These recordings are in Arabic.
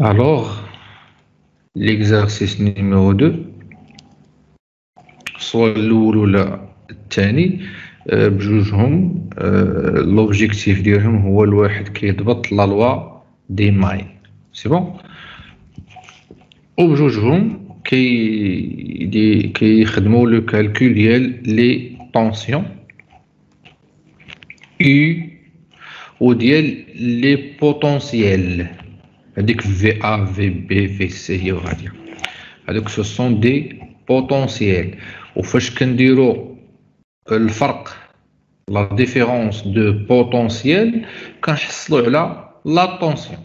Alors, l'exercice numéro 2, soit لولا ولا الثاني بجوجهم l'objectif ديالهم هو الواحد كيضبط la loi des mailles c'est bon وبجوجهم كي دي كيخدموا le calcul ديال les tensions U وديال les potentiels هذيك في A في B في C هي وغادية هذوك ce sont des potentiels وفاش كنديرو الفرق la différence de potentiel كنحصلو على la tension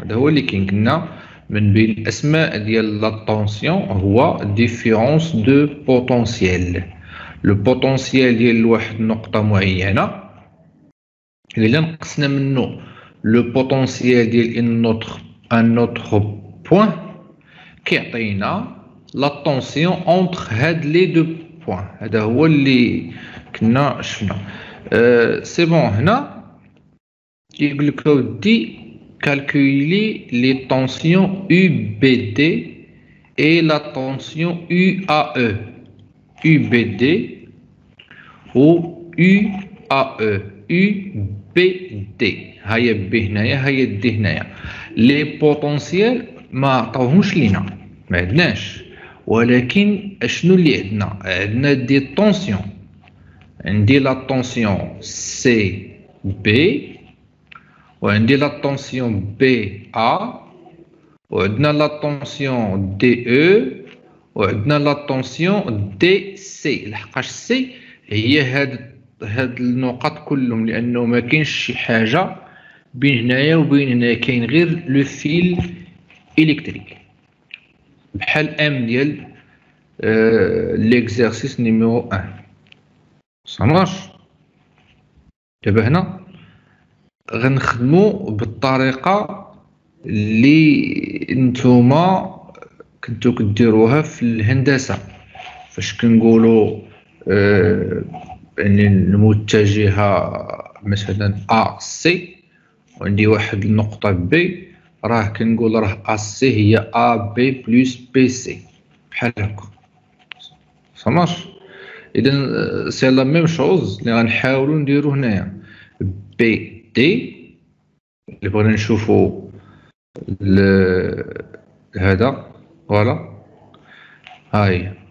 هذا هو اللي كاين قلنا من بين الاسماء ديال la tension هو différence de potentiel le potentiel ديال واحد النقطه معينه الا نقصنا منه le potentiel ديال un autre un autre point كيعطينا la tension entre هاد les deux points هذا هو اللي كنا شفنا أه c'est bon هنا يقول لك ودي calculer les tensions UBD et la tension UAE. UBD ou UAE. UBD. هيا B هنايا هيا D هنايا les potentiels ما عطاوهمش لينا ما عندناش ولكن اشنو اللي عندنا عندنا des tensions عندي la tension CB وعندي la tension BA وعندنا la tension DE وعندنا la tension DC لحقاش C هي هاد هاد النقط كلهم لأنه ما كاينش شي حاجة بين هنايا وبين هنايا كاين غير le fil électrique. بحال أم ديال l'exercice numéro 1 ça marche دابا هنا غنخدمو بالطريقة اللي نتوما كنتو كديروها في الهندسة. فاش كنقولوا آه يعني المتجهه مثلا AC وعندي واحد النقطة B راه كنقول راه AC هي AB plus BC بحال هكا. ça marche؟ اذا c'est la même chose اللي غنحاولوا نديرو هنايا. BD اللي بغينا نشوفو هذا voilà. هاي.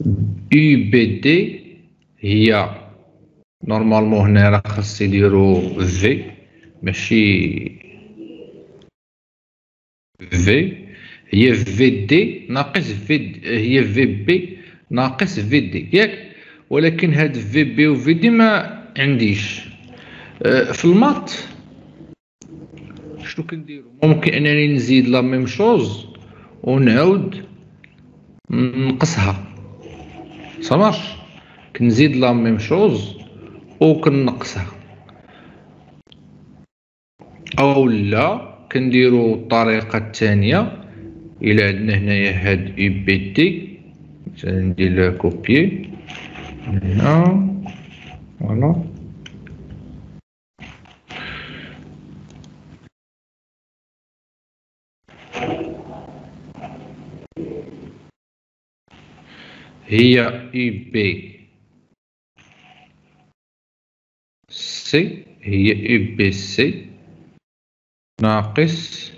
UBD هي normalement هنا راه خاص يديرو في ماشي في هي في دي ناقص في هي V B ناقص VD ياك ولكن هاد VB و VD ما عنديش. أه، في les maths شنو كنديرو؟ ممكن أنني نزيد la même chose ونعاود نقصها. ça marche كنزيد la même chose وكنقصها أو لا كنديرو الطريقة الثانية إلى عندنا هنايا هاد إي بي تي مثلا ندير كوبي هنا فوالا هي إي بي. سي هي إي بي سي. ناقص.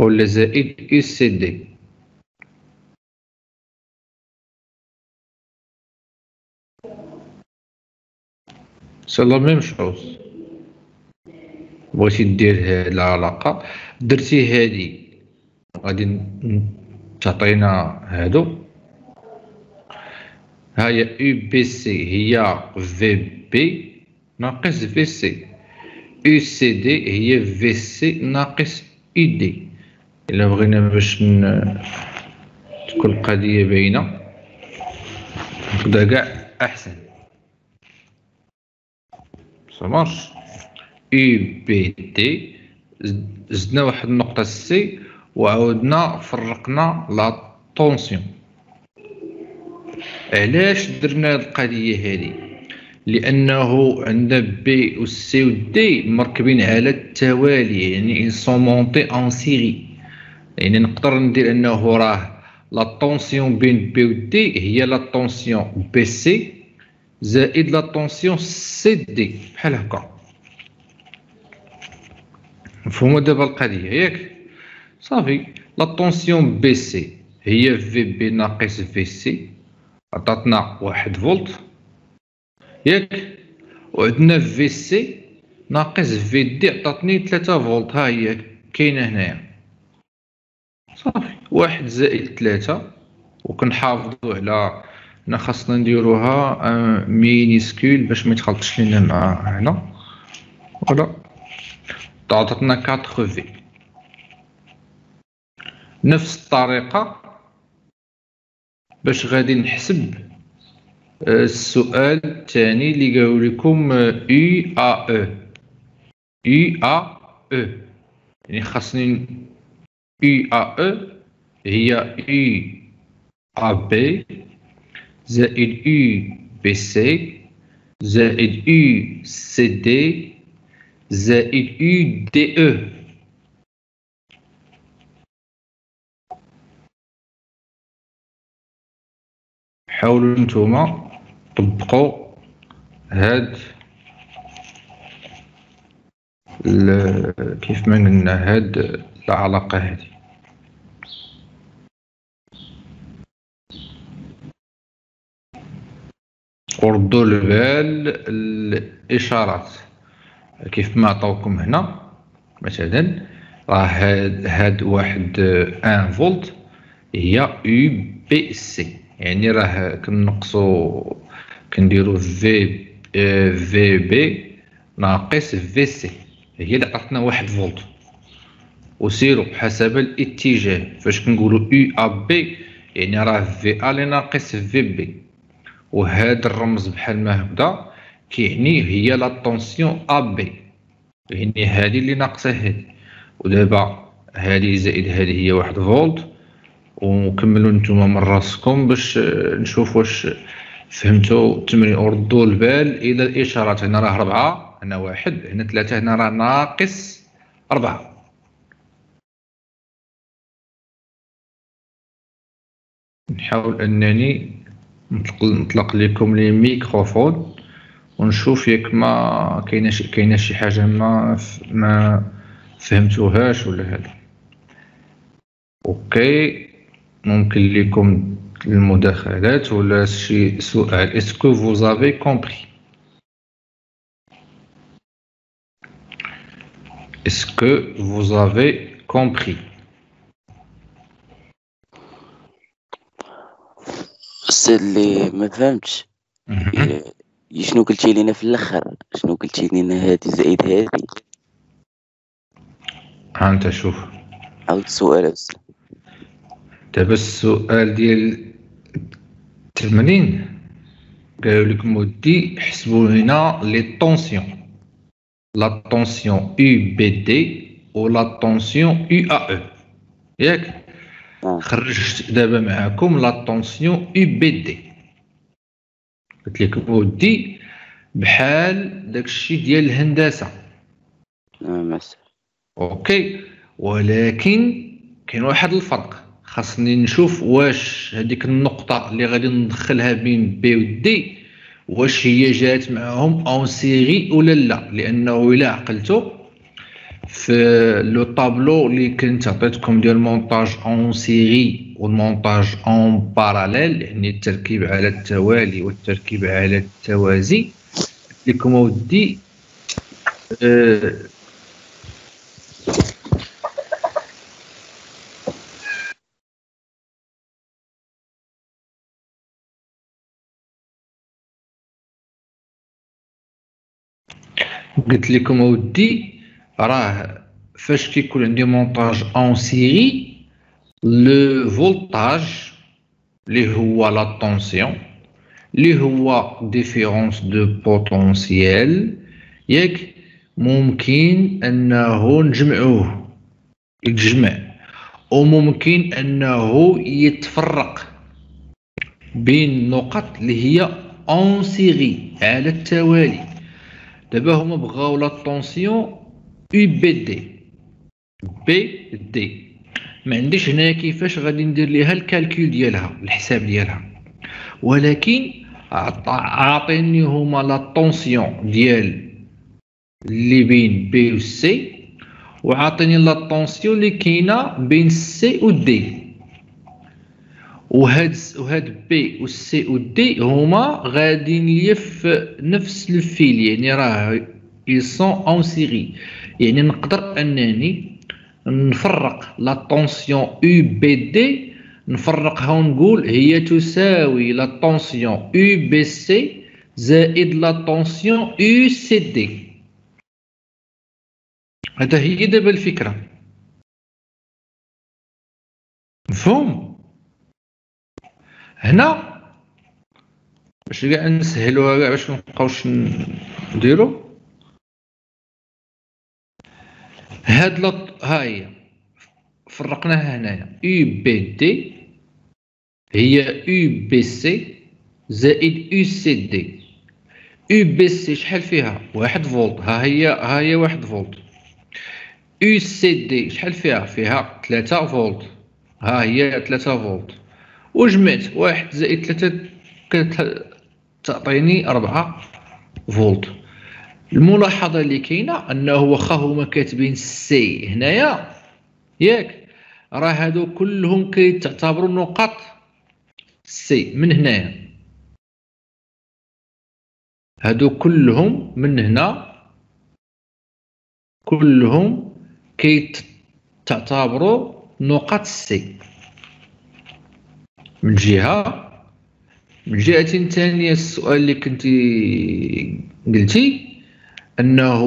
ولا زائد إي سي دي. سي ميم شوز بغيتي دير العلاقة درتي هادي. غادي تعطينا هادو. هاهي U BC هي V B ناقص V C U CD هي V C ناقص V D إلا بغينا باش تكون القضية باينة. نبدا كاع احسن ça marche اي بي تي زدنا واحد النقطة C وعاودنا فرقنا la tension. علاش درنا القضية هذه لأنه عندنا B و C و D مركبين على التوالي يعني sont montés en série يعني نقدر ندير أنه راه la tension بين B و D هي la tension BC زائد la tension CD بحال هكا. مفهومة دابا القضية. ياك. صافي. la tension BC هي V B ناقص V C عطاتنا واحد فولت. ياك. وعندنا V C ناقص V D عطاتني ثلاثة فولت. ها هي كاينة هنايا. صافي. واحد زائد ثلاثة وكنحافظو على هنا خاصنا نديروها minuscule باش ما يتخلطش لينا مع هنا. voilà عطاتنا 4 في نفس الطريقة باش غادي نحسب السؤال الثاني اللي قالوا لكم U AO U AO يعني خاصني U AO هي U AB زائد U BC زائد U CD زائد U DO حاولوا نتوما طبقوا هاد كيف ما قلنا هاد العلاقة هذه وردوا البال الإشارات. كيف ما عطاوكم هنا مثلا راه هاد هاد واحد أن فولت هي U BC يعني راه كنقصو كنديرو V V B ناقص V C هي اللي عطاتنا واحد فولت. وسيرو حسب الاتجاه فاش كنقولو U AB يعني راه V A ناقص V B وهذا الرمز بحال ما هكذا كيعني هي la tension AB يعني هذه اللي ناقصة هذه ودابا هذه زائد هذه هي واحد فولت. وكملوا نتوما من راسكم باش نشوف واش فهمتوا التمرين وردوا البال إلى الإشارات. هنا راه ربعة هنا واحد هنا ثلاثة هنا راه ناقص أربعة نحاول نطلق, نطلق لكم les microphones. ونشوف ياك ما كاينة شي كاينة شي حاجة ما ما فهمتوهاش ولا هذا. OK ممكن لكم المداخلات ولا شي سؤال. اسكو فوزافي كومبري اسكو فوزافي كومبري السيد اللي ما فهمتش شنو قلتي لينا في الآخر؟ شنو قلتي لينا هادي زائد هادي؟ ها انت شوف. عاود السؤال دابا السؤال ديال التمرين. قالوا لك مودي حسبوا لنا les tensions. la tension U BD و la tension U AO ياك؟ خرجت دابا معاكم la tension U BD قلت لك مودي بحال داكشي ديال الهندسة. نعم OK. ولكن كاين واحد الفرق. خاصني نشوف واش هذيك النقطة اللي غادي ندخلها بين B و D واش هي جات معاهم en série ولا لا. لأنه إلا عقلتو في le tableau اللي كنت عطيتكم ديال ال montage en série وال montage en parallèle يعني التركيب على التوالي والتركيب على التوازي. لكم اودي أه قلت لكم اودي راه فاش كيكون عندي montage en série le voltage اللي هو la tension اللي هو différence de potentiel ياك ممكن انه نجمعوه يتجمع وممكن انه يتفرق بين نقط اللي هي en série على التوالي دابا هما بغاو la tension U BD BD ما عنديش هنا كيفاش غادي ندير ليها ال calcul ديالها الحساب ديالها. ولكن عاطيني هما la tension ديال اللي بين B و C وعاطيني la tension اللي كاينة بين C و D وهاد وهاد B و C و D هما غاديين ليا في نفس ال fil يعني راه ils sont en série يعني نقدر أنني نفرق la tension UBD نفرقها ونقول هي تساوي لا طونسيون يو بي سي زائد la tension UCD هذا هي دابا الفكرة. مفهوم؟ هنا باش كاع نسهلوها كاع باش منبقاوش نديرو. هاد لط ها هي. فرقناها هنايا. يو بي دي هي يو بي سي زائد يو سي دي يو بي سي شحال فيها؟ واحد فولت. ها هي ها هي واحد فولت. UCD شحال فيها؟ فيها ثلاثة فولت. ها هي ثلاثة فولت. وجمعت واحد زائد ثلاثة تعطيني أربعة فولت. الملاحظة اللي كاينة أنه واخا هما كاتبين C هنايا. ياك. راه هادو كلهم كيتعتبروا نقاط C من هنايا. هادو كلهم من هنا. كلهم كيتعتبروا نقاط سي من جهة. من جهة ثانية السؤال اللي كنتي قلتي. أنه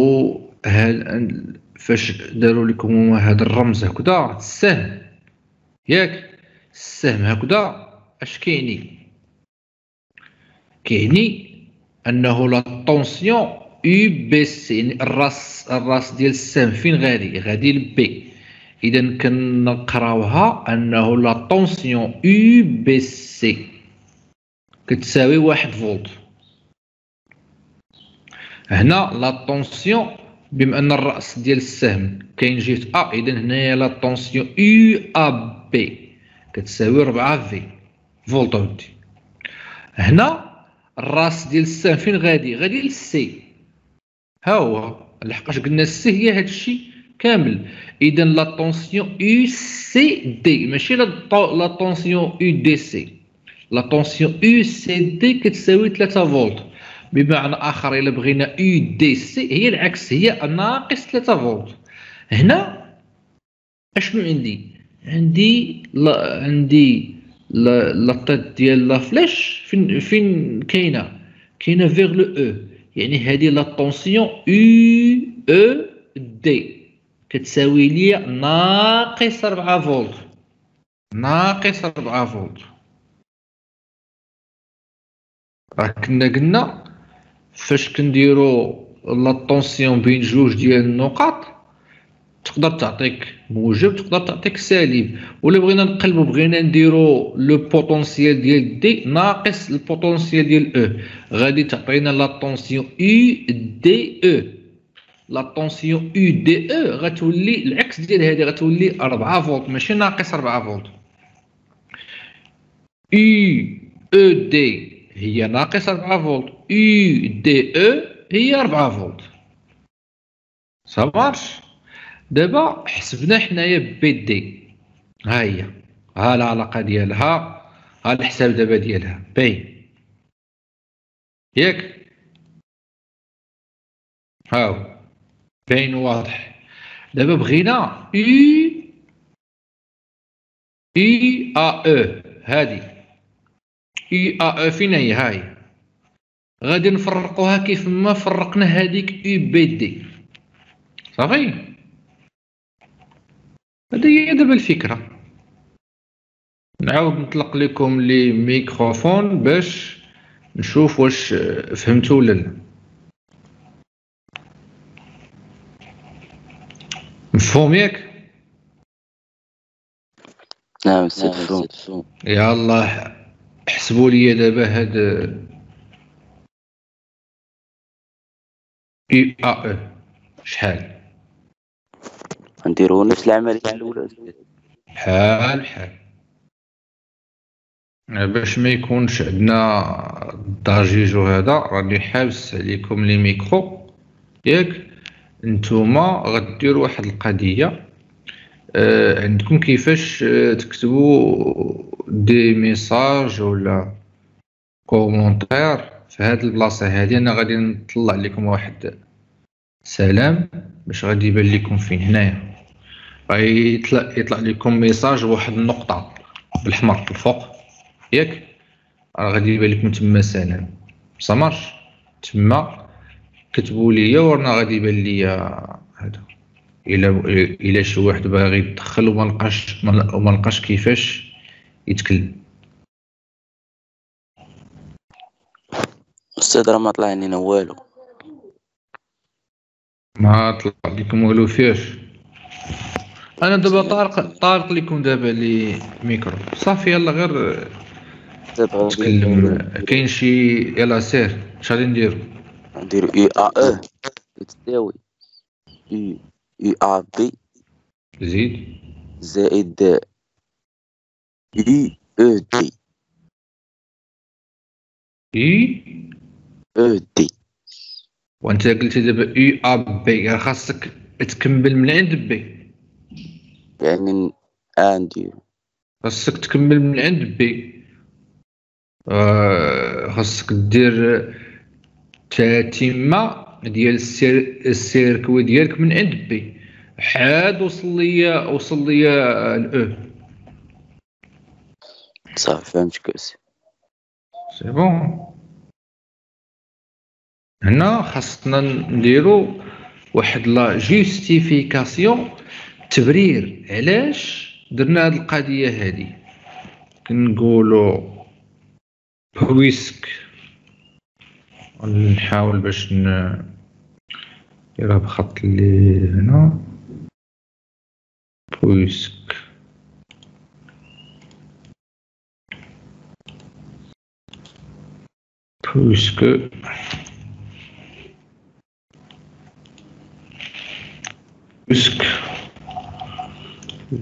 هاد فاش داروا لكم هذا الرمز هكذا؟ السهم. ياك؟ السهم هكذا أش كيعني كيعني أنه la tension UC يعني الراس الراس ديال السهم فين غادي؟ غادي ل B إذا كنقراوها أنه la tension UBC كتساوي واحد فولت. هنا la tension بما أن الرأس ديال السهم كاين جهة A اذا هنايا la tension UAB كتساوي 4 في فولت اودي هنا الرأس ديال السهم فين غادي؟ غادي لل C ها هو لحقاش قلنا ال C هي هذا الشيء كامل. اذا la tension UCD ماشي لا طونسيون يو دي سي لا طونسيون يو سي دي كتساوي 3 فولت. بمعنى آخر إلا بغينا UDC هي العكس هي ناقص 3 فولت. هنا اشنو عندي؟ عندي la عندي la tête ديال la flèche فين فين كاينة؟ كاينة vers le E يعني هذه la tension UED كتساوي لي ناقص 4 فولت. ناقص 4 فولت. راه كنا قلنا فاش كنديرو la tension بين جوج ديال النقاط تقدر تعطيك موجب تقدر تعطيك سالب. ولا بغينا نقلبو بغينا نديرو le potentiel ديال D ناقص ال potentiel ديال E غادي تعطينا لا طونسيون يو دي أو لا طونسيون يو دي أو غتولي العكس ديال هذه غتولي 4 فولت. ماشي ناقص 4 volt. UED هي ناقص 4 volt. UDE هي 4 فولت. صافارش دابا حسبنا حنايا بي دي ها هي. ها العلاقة ديالها ها الحساب دابا ديالها. بي ياك؟ هاو. باين واضح. دابا بغينا يو اي ا أو هادي. اي ا فين هي هاي. غادي نفرقوها كيف ما فرقنا هذيك اي بي دي صافي؟ هذه هي دابا الفكرة. نعاود نطلق لكم لي ميكروفون باش نشوف واش فهمتوا ولا لا. مفهوم ياك؟ نعم c'est مفهوم يلا حسبوا لي دابا هاد EA شحال؟ نديرو نفس العملية الأولى. بحال بحال باش ما يكونش عندنا الضجيج وهذا راني حابس عليكم les micros. ياك نتوما غديروا واحد القضية. عندكم كيفاش آه تكتبوا des messages ولا commentaire في هاد البلاصة هادي؟ أنا غادي نطلع لكم واحد سلام باش غادي يبان لكم فين هنايا. غيطلع يطلع لكم message بواحد النقطة بالحمر الفوق. ياك؟ راه غادي يبان لكم تما سلام. ça marche تما كتبوا لي ورانا غادي يبان لي هذا إلا إلا شي واحد باغي يدخل وما لقاش وما لقاش كيفاش يتكلم. أستاذ راه ما طلع لنا والو. ما طلع لكم والو فياش. أنا دابا طارق طارق لكم دابا les micros. صافي يلا غير تكلم. كاين شي يلا سير اش غادي نديرو؟ نديرو U A O تساوي U. U A B زيد. زائد U O D U O D وأنت قلتي دابا U A B خاصك تكمل من عند B يعني أ نديرو خاصك تكمل من عند B خاصك دير تتمة ديال السير ال circuit ديالك من عند B. حاد وصل ليا وصل ليا ال O صافي فهمتك اسي c'est bon. هنا خاصنا نديرو واحد la justification تبرير. علاش درنا هاد القضية هادي؟ كنقولو puisque. نحاول باش نديرها بخط اللي هنا. puisque puisque puisque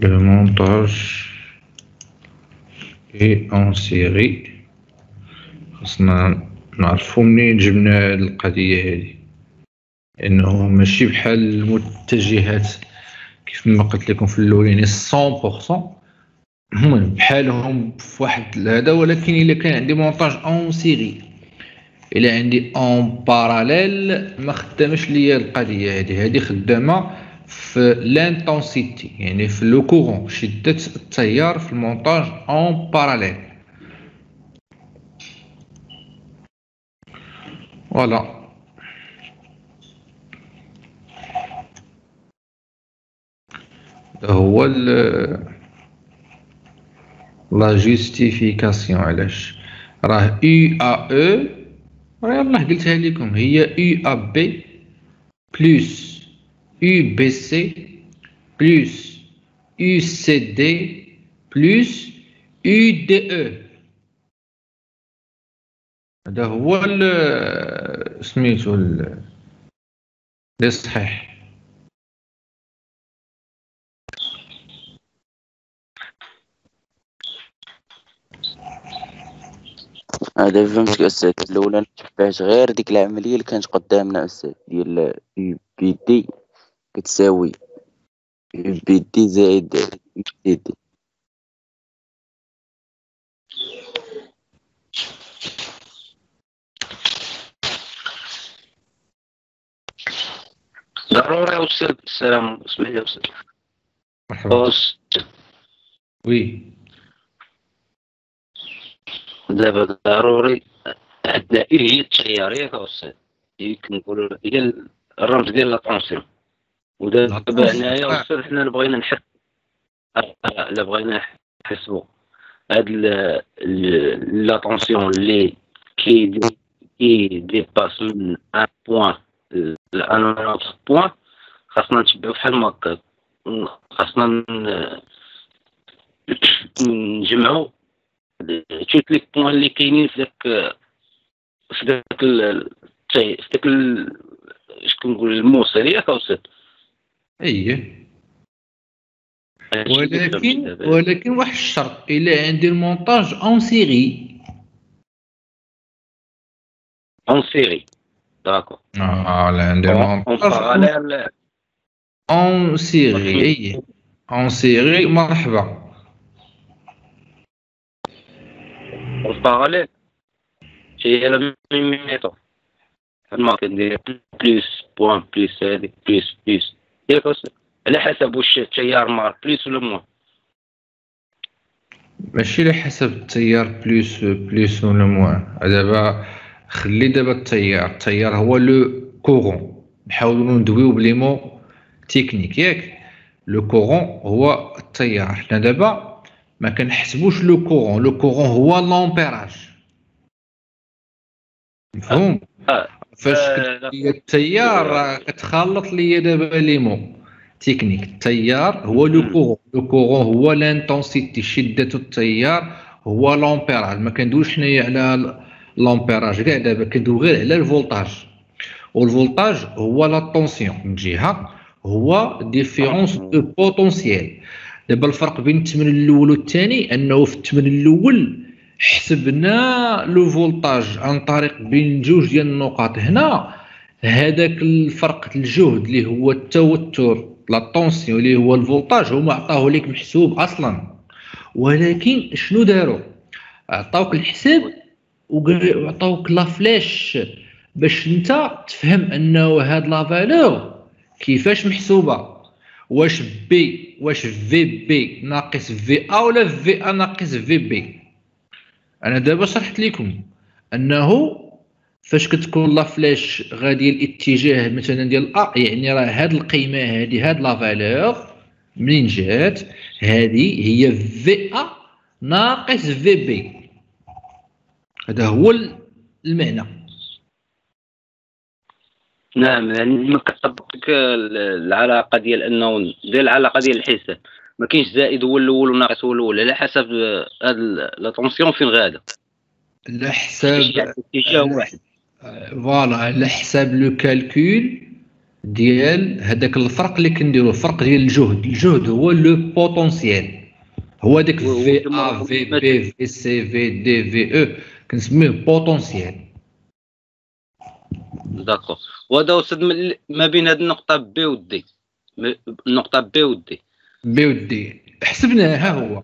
le montage est en série. خاصنا نعرفو منين جبنا هاد القضية هادي. لأنه ماشي بحال المتجهات كيف ما قلت لكم في الأولين 100% المهم بحالهم في واحد هذا ولكن إلا كان عندي montage en série إلا عندي en parallèle ما خدامش ليا القضية هادي هادي خدامة في l'intensité يعني في le courant شدة التيار في ال montage en parallèle voilà هو la justification علاش؟ راه U A O راه يلاه قلتها لكم هي U A B plus U B C plus U C D plus U D O هذا هو سميتو لي صحيح. هذا فهمتك أستاذ؟ الأولى نتبعت غير ديك العملية اللي كانت قدامنا أستاذ ديال B D كتساوي B D زائد C D. ضروري يا أستاذ. السلام اسمح لي يا أستاذ. مرحبا. أستاذ، oui. دابا ضروري عندنا إيه هي التيار ياك أستاذ؟ هي كنقولوا هي الرمز ديال la tension ودابا la tension. هنايا أستاذ حنا بغينا نحس لا بغينا نحسبوا هاد ال- la tension اللي كي كي dépasse من un point ل un autre point خاصنا نتبعو بحال ما هكا خاصنا نجمعو toutes les points اللي كاينين في داك في داك في داك اش كنقول الموصل ياك اوسط إيه. ولكن ولكن واحد الشرط إلا عندي ال montage en série en série d'accord آه لا عندي المونتاج. اون سيري اي اون سيري مرحبا. اون باراليل هي لا ميم ميثود ما كندير بليس بوان بليس هادي بليس بليس ياك على حسب واش التيار مار بليس ولا موان ماشي على حسب التيار بليس بليس ولا موان دابا خلي دابا التيار التيار هو لو كورون نحاولوا ندويو بلي مو techniques ياك le courant هو التيار. حنا دابا ما كنحسبوش le courant le courant هو l'ampérage مفهوم؟ آه. فاش كتجي التيار كتخلط ليا دابا les mots techniques. التيار هو le courant le courant هو l'intensité شدة التيار هو l'ampérage ما كندويش حنايا على l'ampérage كاع دابا كندوي غير على ال voltage. وال voltage هو la tension من جهة هو différence de potentiel دابا الفرق بين الثمن الأول والثاني أنه في الثمن الأول حسبنا le voltage عن طريق بين جوج ديال النقاط. هنا هذاك الفرق الجهد اللي هو التوتر la tension اللي هو ال voltage هما عطاوه لك محسوب أصلا. ولكن شنو داروا؟ عطاوك الحساب وعطاوك la flèche باش أنت تفهم أنه هاد la valeur كيفاش محسوبة. واش B واش V B ناقص V A ولا V A ناقص V B أنا دابا شرحت لكم أنه فاش كتكون la flèche غادي الاتجاه مثلا ديال A يعني راه هاد القيمة هادي هاد la valeur منين جات؟ هادي هي V A ناقص V B هذا هو المعنى. نعم يعني ما كتطبق العلاقة ديال أنه ديال العلاقة ديال الحساب. ما كاينش زائد هو الأول وناقص هو الأول على حسب هاد la tension فين غاده على حساب اتجاه واحد. voilà على حساب le calcul ديال هذاك الفرق اللي كنديرو الفرق ديال الجهد. الجهد هو le potentiel هو داك V A V B V C V D V E كنسميه potentiel d'accord. وهذا أستاذ ما بين هذه النقطة B و D النقطة B و D B و D حسبناه ها هو.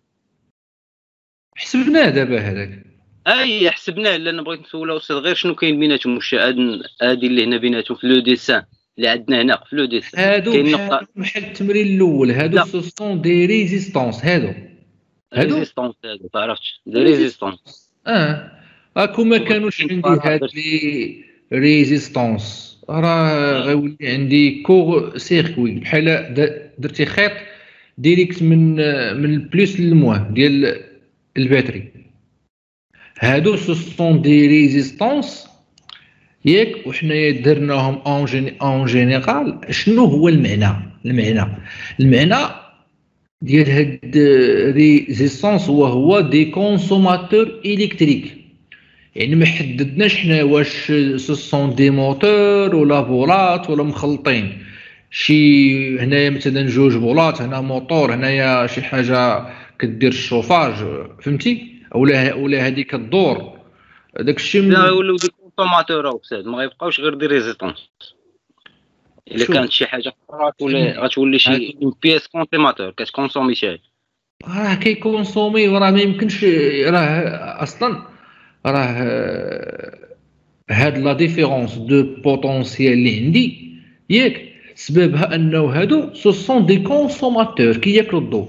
حسبناه دابا هذاك. أي حسبناه. لأن بغيت نسول أستاذ غير شنو كاين بيناتهم واش هادي اللي هنا بيناتهم في le dessin. اللي عندنا هنا في le dessin. هادو كاين نقطه بحال التمرين الأول. هادو ce sont des résistances هادو. هادو؟ résistances هادو ما عرفتش des résistances آه. هاكو ما كانوش عندي هاد les résistances راه غيولي عندي court-circuit بحال درتي خيط direct من من ال plus لل moins ديال ال batterie هادو ce sont des résistances ياك وحنايا درناهم en en général شنو هو المعنى المعنى المعنى ديال هاد résistances هو هو des consommateurs électriques يعني ما حددناش حنا واش ce sont des moteurs ولا بولات ولا مخلطين شي هنايا مثلا جوج بولات هنا موتور هنايا شي حاجة كدير الشوفاج فهمتي؟ ولا ولا هذيك كدور داك الشيء لا يولوا des consommateurs أستاذ ما غيبقاوش غير des résistances إلا كانت شي حاجة فرات ولا غتولي شي pièce consommateur كتكونسومي شي. راه كيكونسومي وراه ما يمكنش راه أصلا هاد la différence de potentiel اللي عندي ياك سببها انه هادو ce sont des consommateurs كياكلوا الضو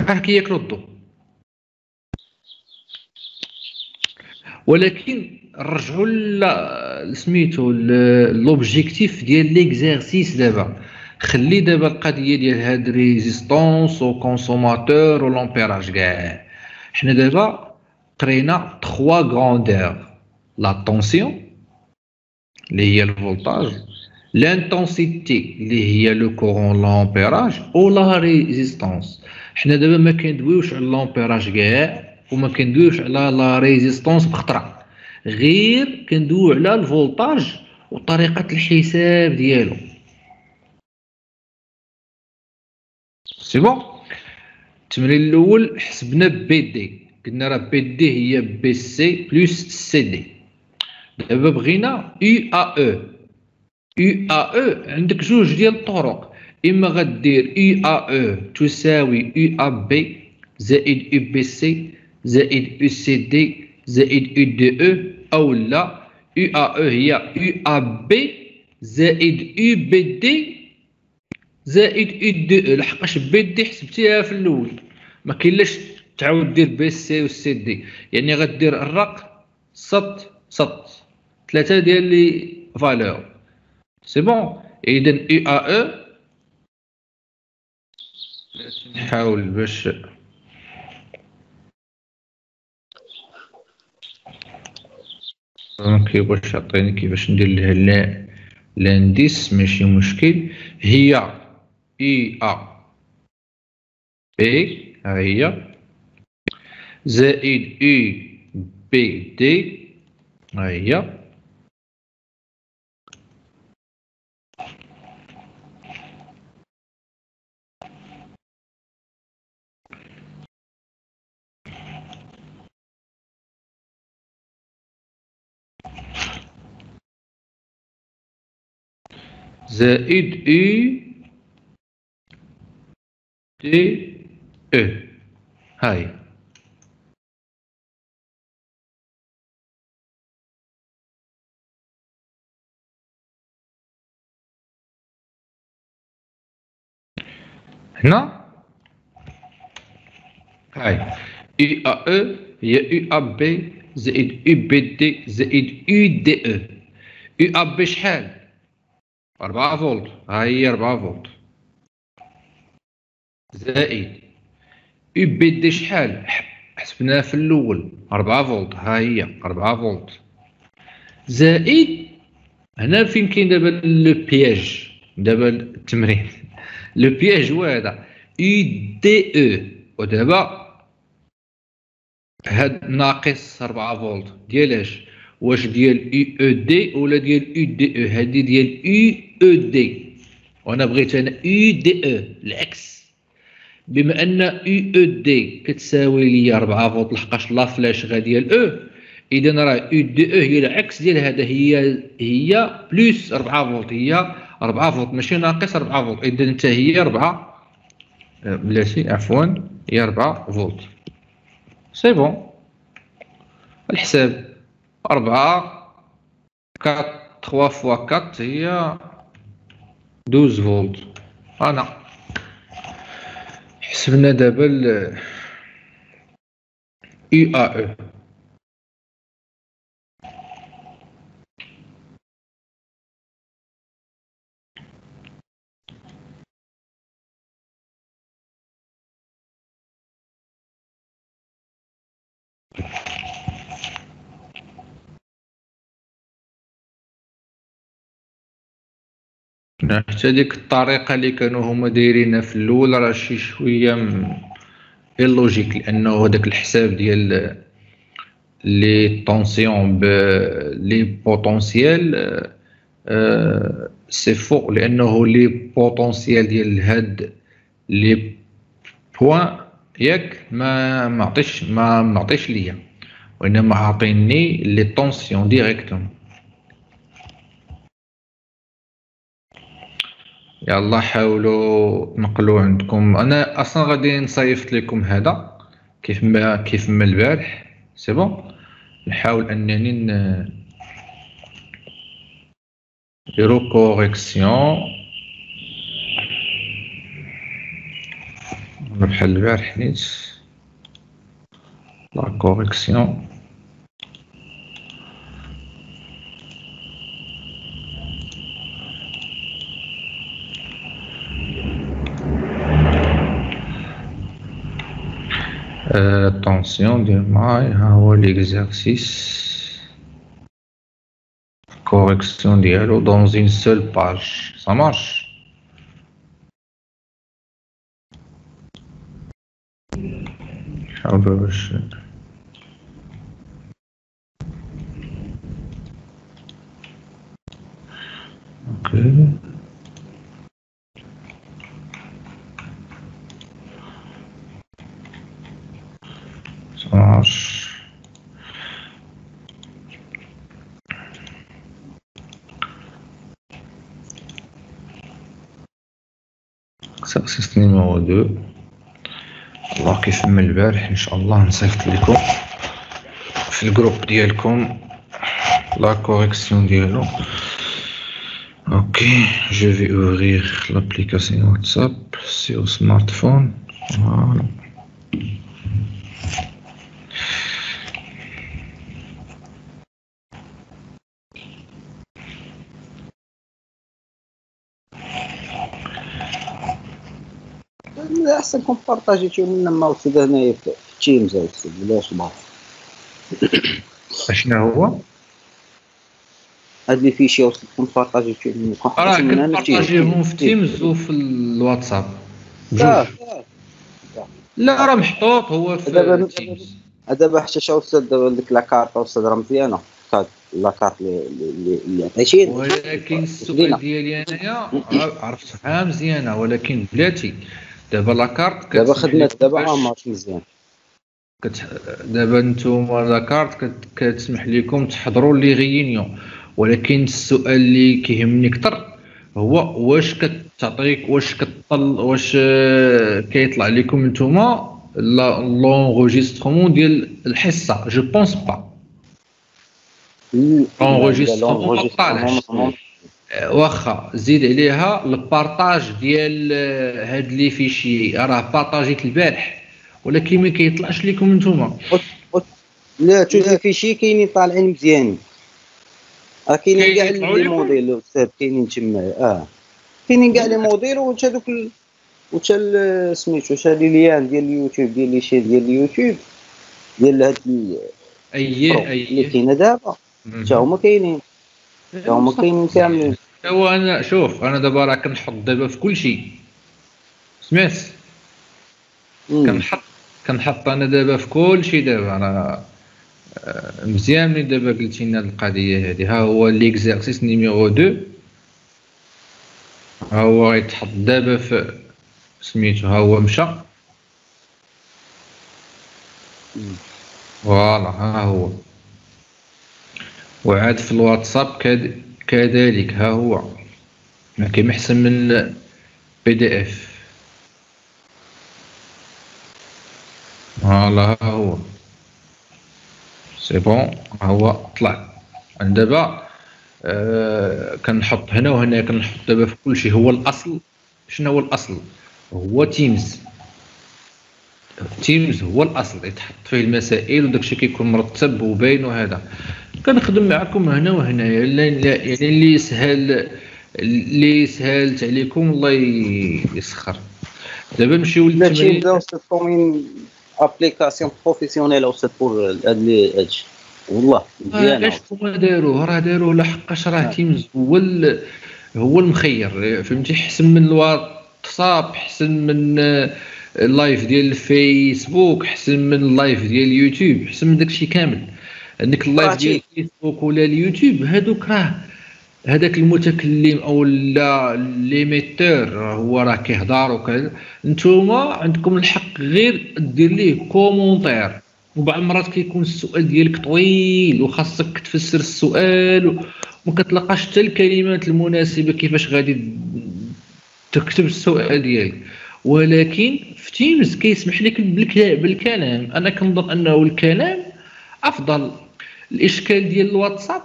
راه كياكلوا الضو ولكن نرجعوا لسميتو l'objectif ديال l'exercice دابا خلي دابا القضية ديال هاد résistances و consommateurs و l'ampérage كاع حنا دابا قرينا 3 grandeurs la tension اللي هي ال voltage l'intensité اللي هي le courant l'ampérage أو la résistance حنا دابا ما كندويوش على l'ampérage كاع وما كندويوش على la résistance بخطره غير كندويو على ال voltage وطريقه الحساب ديالو c'est bon التمرين الأول حسبنا B D قلنا راه B D هي B C plus C D دابا بغينا U A E U A E عندك جوج ديال الطرق. إما غدير U A E تساوي U A B زائد U B C زائد U C D زائد U D E أو لا U A E هي U A B زائد U B D زائد U D E لحقاش B D حسبتيها في الأول. ما كاينلاش تعاود دير B C و C D. يعني غدير الرق سط سط ثلاثة ديال les valeurs. c'est bon اذا U A E نحاول باش كيبغيش يعطيني كيفاش ندير لها لا l'indice ماشي مشكل هي U A B ها هي زائد U B D ها هي زائد U D E هاي هنا هاي U A E هي U A B زائد U B D زائد U D E U A B شحال 4 فولت ها هي 4 فولت زائد U B D شحال حسبناها في الأول 4 فولت ها هي 4 فولت زائد هنا فين كاين دابا le piège دابا التمرين le piège هو هذا U D E ودابا هاد ناقص 4 فولت ديالاش واش ديال U O D ولا ديال U D O هادي ديال U O D وأنا بغيت أنا U D أو العكس بما ان يو O D كتساوي لي 4 فولت لحقاش la flèche غادي ل O اذا راه U D O هي العكس ديال هذا هي هي plus 4 فولت هي 4 فولت ماشي ناقص 4 فولت إذا أنت هي 4 بلاتي عفوا هي 4 فولت c'est bon. الحساب 4 4 3 fois 4 هي 12 فولت. أنا حسبنا دابا ال U A O حتى ديك الطريقة اللي كانوا هما دايرينها في الأول راه شي شوية ال logique لأنه هذاك الحساب ديال les tensions ب les potentiels c'est faux لأنه les potentiels ديال هاد les points ياك ما معطيش ما معطيش ليا وإنما عاطيني les tensions directement يلا حاولوا نقلوا عندكم. أنا أصلا غادي نصيفط لكم هذا. كيف ما كيف ما البارح. c'est bon نحاول أنني نديرو correction بحال البارح نيت. la correction. attention de à l'exercice correction dialogue dans une seule page. Ça marche. exercice numéro deux الله كيف البارح إن شاء الله نصيفط لكم في ال groupe ديالكم la correction ديالو. OK je vais ouvrir l'application WhatsApp sur smartphone. Voilà لا أحسن كون بارطاجيتو لنا ما وصل هنايا في تيمز وصل بلاش بعض شنو هو؟ هاد لي فيشي وصل كون بارطاجيتو لنا كون راه كنبارطاجيهم في تيمز وفي الواتساب. لا بجوج لا راه محطوط هو دابا- في تيمز دابا حتى شا وصل دابا ديك لاكارت وصل راه مزيانه كارت لاكارت اللي اللي اللي عطيتيني ولكن السؤال. ديالي أنايا عرفتها مزيانه ولكن بلاتي. دابا la carte دابا خدمات دابا marche مزيان. دابا نتوما la carte كت... كتسمح لكم تحضروا les réunions ولكن السؤال اللي كيهمني أكثر هو واش كتعطيك واش كطل واش كيطلع لكم نتوما l'enregistrement ديال الحصة je pense pas Enregistrement ما طالعش. آه، واخا زيد عليها ال partage ديال آه، هاد les fichiers. راه بارطاجيت البارح ولكن ما كيطلعش لكم نتوما. لا tous les fichiers كاينين طالعين مزيانين راه كاينين كاع les? modules الاستاذ كاينين تما. آه. كاينين كاع les modules وتا دوك ال- وتا ال- سميتو تا les liens ديال اليوتيوب ديال les chaînes ديال اليوتيوب ديال هاد ال- أييه اللي أييه. كاينة دابا. حتى هما كاينين. حتى هما كاينين كاملين. هو أنا شوف أنا دابا راه كنحط دابا في كل شيء. سمعت. كنحط كنحط أنا دابا في كل شيء دابا. أنا آه، مزيان ملي دابا قلتي لنا القضية هذه. ها هو l'exercice numéro 2 ها هو غيتحط دابا في سميتو ها هو مشى. voilà ها هو. وعاد في الواتساب كد- كذلك ها هو. ما كاين احسن من PDF voilà ها هو. c'est bon ها هو طلع. دابا آه كنحط هنا وهنا كنحط دابا في كل شيء. هو الأصل. شنو هو الأصل؟ هو تيمز تيمز هو الأصل. يتحط فيه المسائل وداكشي كيكون مرتب وباين وهذا. كنخدم معكم هنا وهنا يعني يعني اللي يسهل اللي سهلت عليكم الله يسخر. دابا نمشيو للتمرين. دا وصلت comme une application professionnelle هاد لي هادشي والله مزيانة. علاش هما داروه؟ راه داروه لحقاش راه تيمز هو هو المخير. فهمتي؟ حسن من الواتساب حسن من آه، ال live ديال الفيسبوك حسن من ال live ديال اليوتيوب حسن من داكشي كامل. عندك ال live ديال. الفيسبوك ولا اليوتيوب هادوك راه هذاك المتكلم أو لا l'émetteur هو راه كيهضر وكذا. نتوما عندكم الحق غير دير ليه commentaire. وبعض المرات كيكون السؤال ديالك طويل وخاصك تفسر السؤال وما كتلقاش حتى الكلمات المناسبة كيفاش غادي تكتب السؤال ديالك. ولكن في تيمز كيسمح لك بالك- بالكلام. أنا كنظن أنه الكلام أفضل الإشكال ديال الواتساب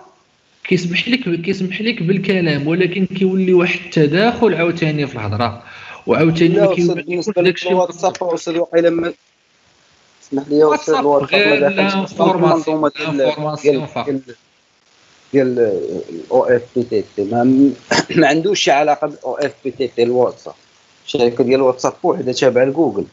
كيسمح لك كيسمح لك بالكلام ولكن كيولي واحد التداخل عاوتاني في الهضرة. وعاوتاني لا ما كي- وصل بالنسبة للواتساب وقيلا ما اسمح لي وصل واتساب الواتساب ما دخلش. المنظومه ديال ديال ال OFPPT ما عندوش شي علاقة بال OFPPT الواتساب. الشركة ديال الواتساب بوحدها تابعة لجوجل.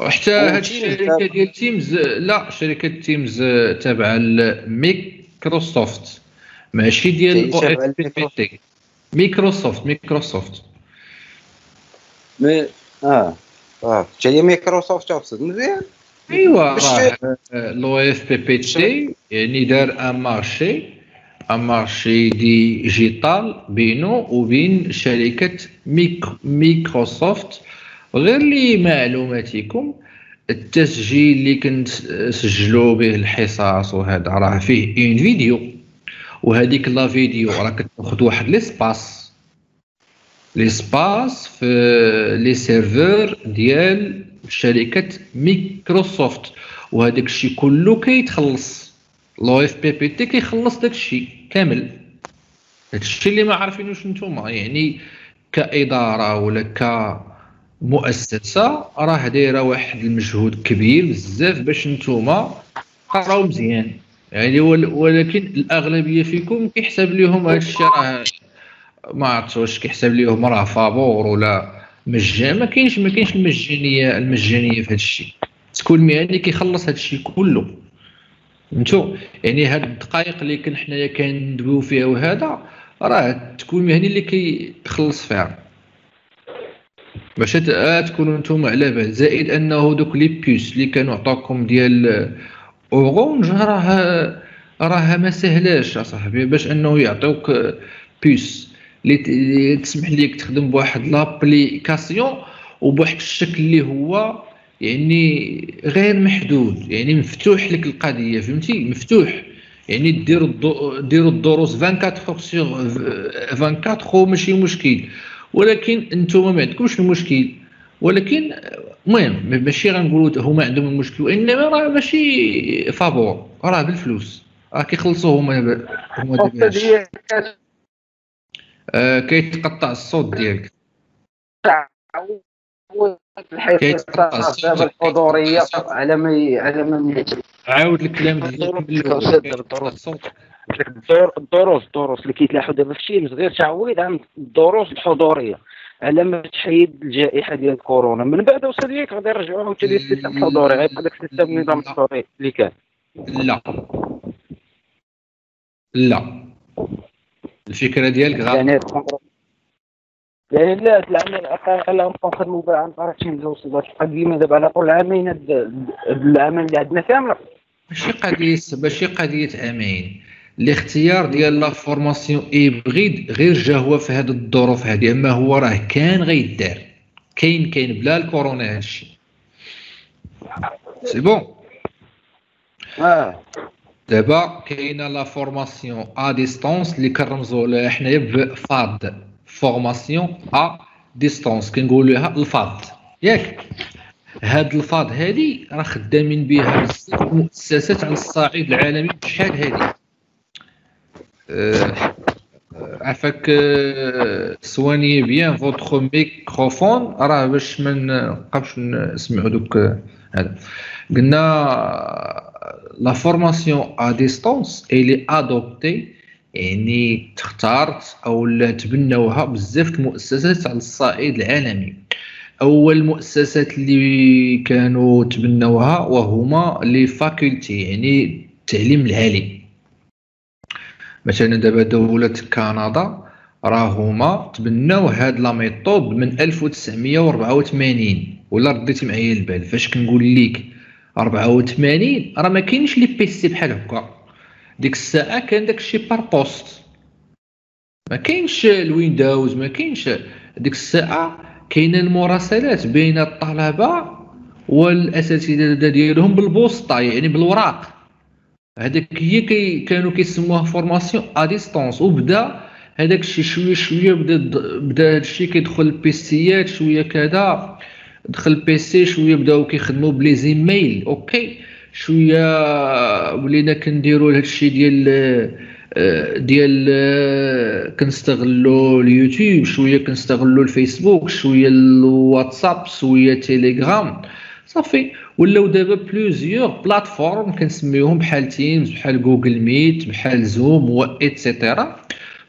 وحتى هاد الشركة ديال Teams لا شركة Teams آه، تابعة لميكروسوفت ماشي ديال تابعة اف بي تي ميكروسوفت ميكروسوفت mais آه. آه. هي مايكروسوفت توصل مزيان. ايوا راه لو اف بي بي تي يعني دار un marché marché digital بينه وبين شركة ميك ميكروسوفت غير لمعلوماتكم التسجيل اللي كنت سجلوا به الحصص وهذا راه فيه une vidéo. وهذيك la vidéo راه كتاخذ واحد l'espace. l'espace في les serveurs ديال شركة ميكروسوفت. وهذاك الشيء كله كيتخلص. لو إف بي بي تي كيخلص داك الشيء كامل. هذا الشيء اللي ما عارفينوش نتوما. يعني كإدارة ولا كمؤسسه راه دايرة واحد المجهود كبير بزاف باش نتوما تقراو مزيان. يعني ولكن الأغلبية فيكم كيحسب لهم هذا الشيء راه ما عرفتش كيحسب لهم راه فابور ولا مجان. ما كاينش ما كاينش المجانية المجانية في هذا الشيء تكوين مهني كيخلص هذا الشيء كله. فهمتوا يعني هاد الدقائق اللي كن حنايا كندويو فيها وهذا راه تكوين مهني اللي كيخلص فيها. باش تكونوا نتوما على بال. زائد أنه دوك les puces اللي كانوا عطاكم ديال Orange راه راه ما سهلاش أصاحبي باش أنه يعطيوك puce اللي تسمح ليك تخدم بواحد l'application وبواحد الشكل اللي هو يعني غير محدود يعني مفتوح لك القضية فهمتي؟ مفتوح. يعني ديروا ديروا الدروس 24 sur 24 ماشي مشكل. ولكن أنتم ما عندكمش المشكل ولكن المهم ماشي غنقولوا هما عندهم المشكل وإنما راه ماشي فابور راه بالفلوس. راه كيخلصوا هما هما آه كيتقطع الصوت ديالك. الحضورية على ما على ما عاود الكلام الصوت الدروس الدروس اللي كيتلاحوا دابا في الشيء غير تعويض عن الدروس الحضورية. على ما تحيد الجائحة ديال كورونا. من بعد وصل ليك غادي يرجعوا عاوتاني لل système الحضوري. غيبقى داك السيستم النظام الحضوري اللي كان. لا. لا. الفكرة ديالك غلط يعني لا الاقل نبقاو نخدموا عن طريق شي متوسطات القديمة دابا على طول عامين هاد العمل اللي عندنا كامله ماشي قضية ماشي قضية عامين. الاختيار ديال la formation hybride غير جا هو في هذه الظروف هذه أما هو راه كان غيدار. كاين كاين بلا الكورونا هادشي c'est bon آه. دابا كاينة la formation à distance اللي كنرمزوا لها حنايا ب FAD formation à distance كنقولوا لها ال FAD ياك. هاد ال FAD هادي راه خدامين بها بزاف المؤسسات على الصعيد العالمي بشحال هادي. أه عفاك soignez bien votre microphone راه باش ما نبقاوش نسمعوا دوك هذا. قلنا la formation à distance اللي adoptée يعني تختارت أو تبنوها بزاف المؤسسات على الصعيد العالمي. أول مؤسسات اللي كانوا تبنوها وهما les facultés يعني التعليم العالي مثلا دابا دولة كندا راهما تبناو هاد la méthode من 1984 ولا رديتي معايا البال فاش كنقول لك 84 راه ما كاينش les PC بحال هكا. ديك الساعة كان داكشي par poste. ما كاينش ال Windows ما كاينش ديك الساعة كاينة المراسلات بين الطلبة والأساتذة ديالهم بالبوسطة يعني بالوراق. هذاك هي كي كانوا كيسموها formation à distance وبدا هذاك الشيء شوية شوية بدا بدا هذا الشيء كيدخل البيسيات شوية كذا دخل ال PC شوية بداو كيخدموا ب les emails OK؟ شوية ولينا كنديروا هذا الشيء ديال ديال كنستغلوا اليوتيوب شوية كنستغلوا الفيسبوك شوية الواتساب شوية تيليجرام صافي. ولاو دابا plusieurs plateformes كنسميوهم بحال Teams بحال Google Meet بحال Zoom et cetera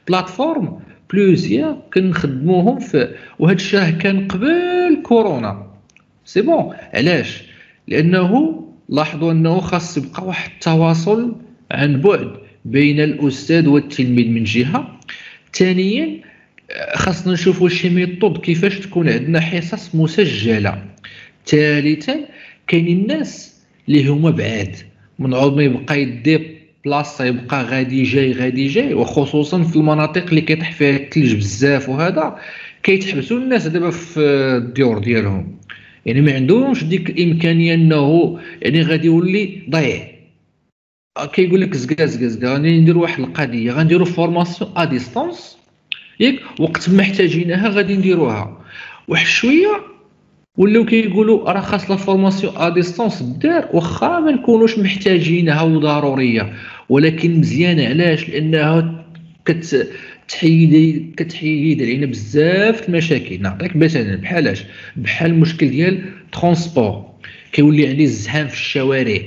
plateformes plusieurs كنخدموهم في وهذا الشيء كان قبل كورونا. c'est bon علاش؟ لأنه لاحظوا أنه خاص يبقى واحد التواصل عن بعد بين الأستاذ والتلميذ من جهة. ثانيا خاصنا نشوفوا شي méthode كيفاش تكون عندنا حصص مسجلة. ثالثا كاين الناس اللي هما بعاد. من عوض ما يبقى يدي بلاصة يبقى غادي جاي غادي جاي. وخصوصا في المناطق اللي كيطيح فيها الثلج بزاف وهذا كيتحبسوا الناس دابا في الديور ديالهم. يعني ما عندهمش ديك الإمكانية إنه يعني غادي يولي ضايع. كيقول لك زكا زكا زكا غادي ندير واحد القضية غنديروا formation à distance ياك وقت ما محتاجينها غادي نديروها. واحد شوية ولاو كيقولوا راه خاص la formation à distance دار واخا ما نكونوش محتاجينها وضرورية. ولكن مزيانه علاش؟ لأنها كت تحيد كتحيد علينا بزاف المشاكل. نعطيك مثلا بحالاش بحال المشكل ديال transport. كيولي عندي الزحام في الشوارع.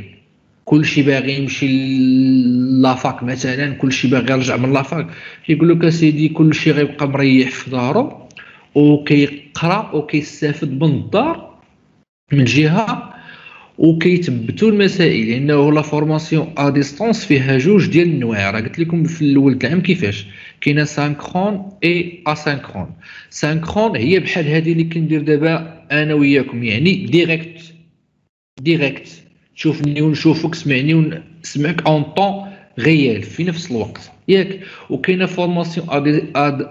كلشي باغي يمشي la fac مثلا كلشي باغي يرجع من la fac. كيقول لك أسيدي كلشي غيبقى مريح في دارو وكيقرا وكيستافد من الدار من جهة وكيثبتوا المسائل. لأنه la formation à distance فيها جوج ديال النواع راه قلت لكم في الأول العام كيفاش؟ كاينة synchrone et asynchrone synchrone هي بحال هذه اللي كندير دابا أنا وياكم. يعني direct direct تشوفني ونشوفك سمعني ونسمعك en temps réel في نفس الوقت. ياك؟ وكاينة formation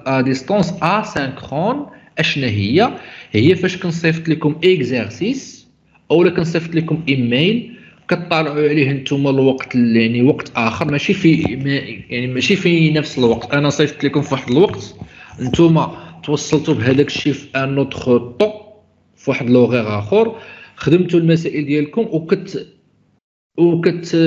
à distance asynchrone أشنا هي؟ هي فاش كنصيفط لكم exercice اولا كنصيفط لكم إيميل كطالعوا عليه نتوما الوقت يعني وقت آخر ماشي في يعني ماشي في نفس الوقت. أنا صيفط لكم في واحد الوقت نتوما توصلتوا بهذاك الشيء في un autre temps في واحد لوغير آخر خدمتوا المسائل ديالكم وكت وكت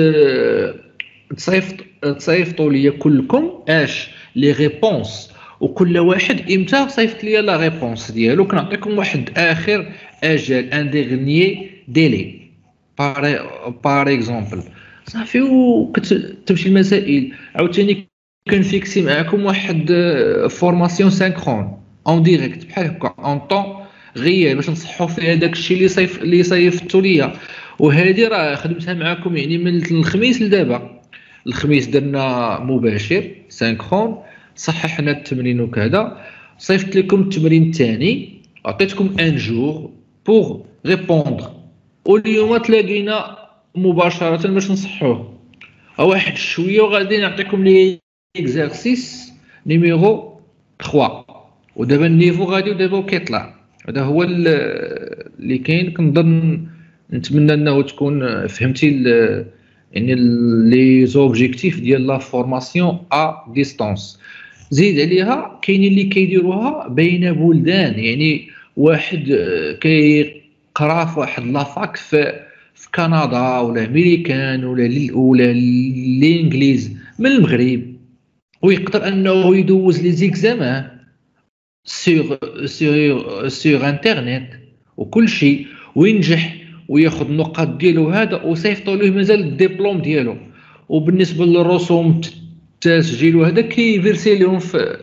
تصيفط تصيفطوا لي كلكم أش les réponses. وكل واحد إمتى صيفط لي la réponse ديالو. كنعطيكم واحد آخر أجل un dernier délai. par exemple صافي وكتمشي المسائل. عاوتاني كنفيكسي معكم واحد formation synchrone en direct بحال هكا. en temps réel باش نصحوا فيها داك الشيء اللي صيف اللي صيفطوا ليا. وهذه راه خدمتها معكم يعني من الخميس لدابا. الخميس درنا مباشر synchrone صححنا التمرين وكذا. صيفط لكم التمرين الثاني عطيتكم un jour pour répondre واليوم تلاقينا مباشرة باش نصحوه. واحد شوية وغادي نعطيكم les exercices numéro 3 ودابا ال niveau غادي ودابا كيطلع. هذا هو اللي كاين. كنظن نتمنى أنه تكون فهمتي يعني les objectifs ديال la formation à distance زيد عليها كاينين اللي كيديروها بين بلدان. يعني واحد كيقرا في واحد la fac في في كندا ولا أمريكان ولا ولا الانجليز من المغرب ويقدر أنه يدوز les examens sur sur sur internet وكل شيء وينجح وياخذ النقاط ديالو هذا وصيفطوا له مازال الدبلوم ديالو. وبالنسبة للرسوم التسجيل وهذا كي verser لهم في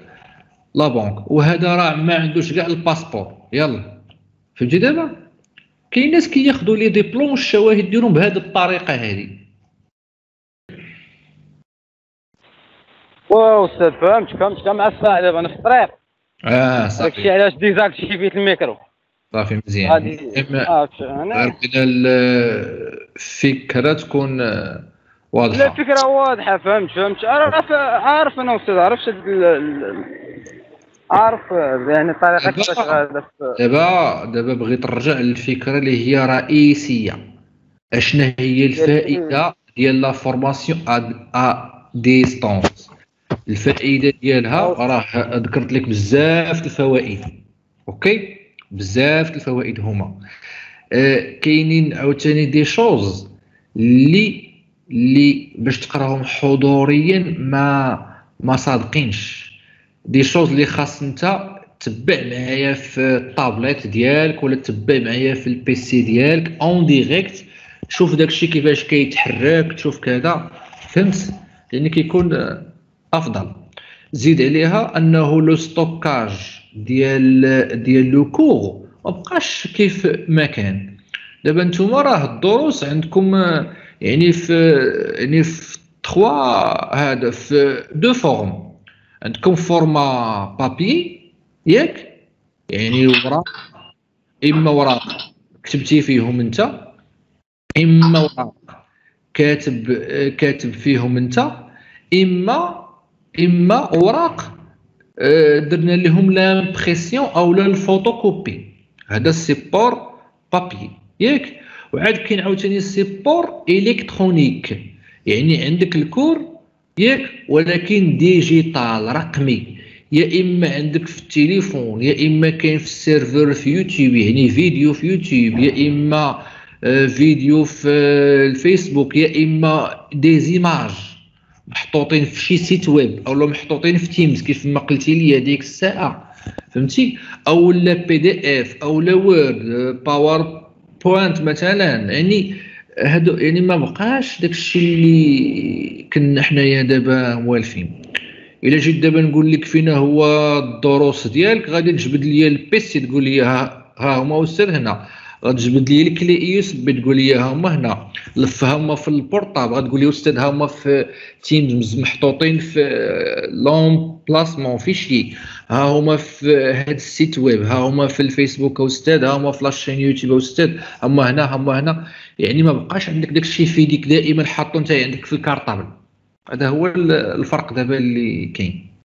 la banque. وهذا راه ما عندوش كاع ال passeport. يلا. فهمتي دابا؟ كاين ناس كياخذوا les diplômes والشواهد ديالهم بهذه الطريقة هذه. واو أستاذ فهمت فهمت. مع الساعة دابا أنا في الطريق. آه صافي. داكشي علاش désactivيت ال micro. صافي مزيان. آه، غير الفكرة تكون آه، لا واضحه الفكرة واضحة. فهمت فهمت. عارف عارف أنا أستاذ عرفت عارف يعني الطريقة كيفاش دابا دابا بغيت نرجع للفكرة اللي هي رئيسية. أشنا هي الفائدة ديال la formation à distance الفائدة ديالها راه ذكرت لك بزاف الفوائد. أوكي؟ بزاف الفوائد هما. آه كاينين عاوتاني des choses اللي اللي باش تقراهم حضوريا ما ما صادقينش. des choses اللي خاص انت تبع معايا في الطابليت ديالك ولا تبع معايا في ال PC ديالك en direct تشوف داكشي كيفاش كيتحرك تشوف كذا فهمت لأن كيكون افضل زيد عليها انه le stockage ديال ديال le cours ما بقاش كيف ما كان دابا نتوما راه الدروس عندكم يعني في يعني في تخوا هذا في deux formes عندكم format papier ياك؟ يعني وراق إما وراق كتبتي فيهم أنت إما وراق كاتب كاتب فيهم أنت إما إما اوراق آه، درنا لهم l'impression أو لا الفوتوكوبي. هذا ال support papier ياك؟ وعاد كاين عاوتاني ال support électronique. يعني عندك ال cours ياك ولكن digital رقمي. يا إما عندك في التليفون يا إما كاين في ال serveur في يوتيوب يعني فيديو في يوتيوب يا إما آه، فيديو في آه، الفيسبوك يا إما des images محطوطين في شي site web أو محطوطين في Teams كيف ما قلتي لي هذيك الساعة. فهمتي؟ أو لا PDF أو لا Word PowerPoint مثلا يعني هادو يعني ما بقاش داكشي اللي كنا حنايا دابا موالفين إلا جيت دابا نقول لك فينا هو الدروس ديالك غادي تجبد لي ال PC تقول لي ها ها هما أستاذ هنا. غتجبد لي ال clé USB تقول لي ها هما هنا. لفها هما في ال portable غتقول لي أستاذ ها هما في Teams محطوطين في l'emplacement في شي ها هما في هاد ال site web ها هما في الفيسبوك أستاذ ها هما في la chaîne YouTube أستاذ. هما هنا هما هنا. يعني ما بقاش عندك داكشي في يديك دائما حاطو انت عندك في ال cartable. هذا هو الفرق دابا اللي كاين.